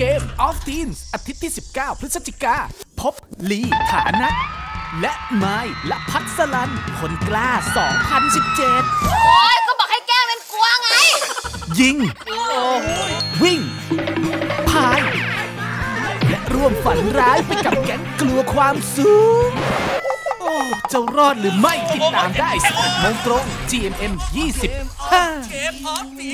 กมออฟทีนส์อาทิตย์ที่ 19 พฤศจิกา พบลีฐานะ และไมล์และพัสลัน คนกล้า 2017 โอ้ยก็บอกให้แกล้งเป็นกลัวไง ยิง วิ่ง พาย และร่วมฝันร้ายไปกับแก๊งกลัวความสูง โอ้จะรอดหรือไม่ติดตามได้11โมงตรง GMM 25เกมออฟที